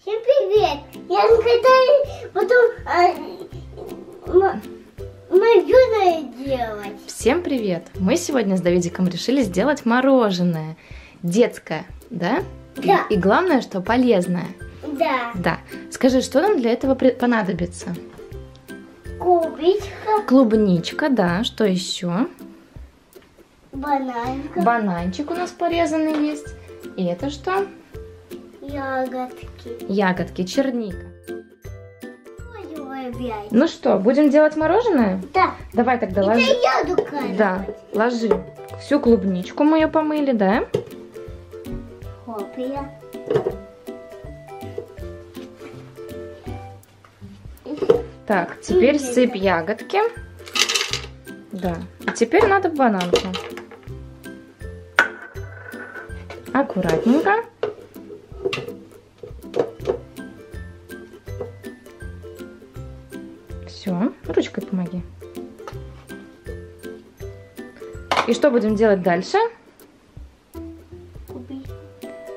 Всем привет! Я никогда потом а, мороженое делать. Всем привет! Мы сегодня с Давидиком решили сделать мороженое. Детское, да? Да. И, и главное, что полезное. Да. Да. Скажи, что нам для этого понадобится? Кубичка, Клубничка, да. Что еще? бананка, Бананчик у нас порезанный есть. И это что? Ягодки. Ягодки, черника. Ой. Ну что, будем делать мороженое? Да. Давай тогда Это ложи. я дукаю. Да, ложи. Всю клубничку мы ее помыли, да? Хоп, я. Так, теперь сыпь ягодки. Да. И теперь надо бананку. Аккуратненько. Ручкой помоги. И что будем делать дальше?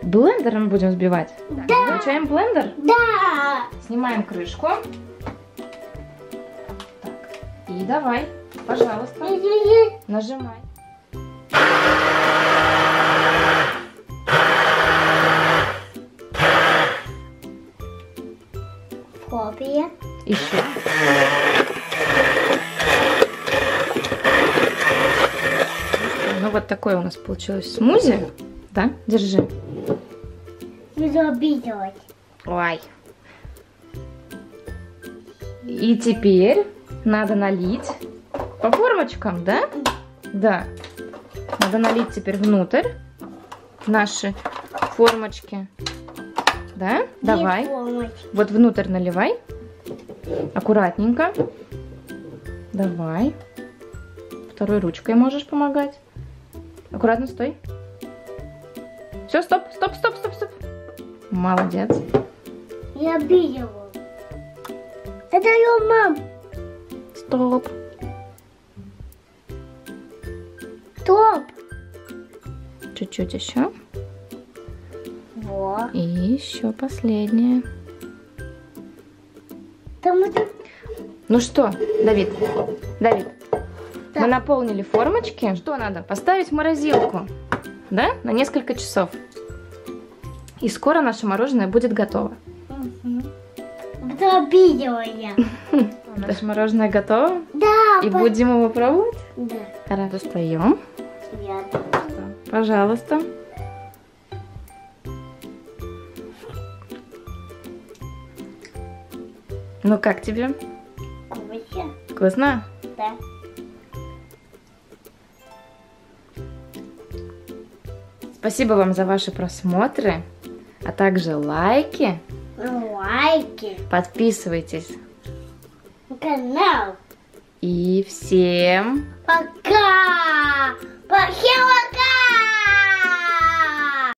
Блендером будем взбивать. Да. Включаем блендер. Да. Снимаем крышку. Так. И давай, пожалуйста, нажимай. Хоп, я. Еще. Вот такое у нас получилось смузи. Да, держи. Буду обидывать. Ой. И теперь надо налить по формочкам, да? Да. Надо налить теперь внутрь наши формочки. Да? Давай. Не помочь. Вот внутрь наливай. Аккуратненько. Давай. Второй ручкой можешь помогать. Аккуратно стой. Все, стоп, стоп, стоп, стоп, стоп. Молодец. Я обидела. Это ее мам. Стоп. Топ. Чуть-чуть еще. Вот. И еще последнее. Там это... Ну что, Давид? Давид, Да. мы наполнили формочки. Что надо? Поставить в морозилку. Да? На несколько часов. И скоро наше мороженое будет готово. Это обидела я. Наше мороженое готово. Да. И по- будем его пробовать? Да. Хорошо. Достаем. Я Пожалуйста. Ну как тебе? Кубичка. Вкусно? Да. Спасибо вам за ваши просмотры, а также лайки. Лайки. Подписывайтесь. на Канал. И всем Пока. Пока. Пока.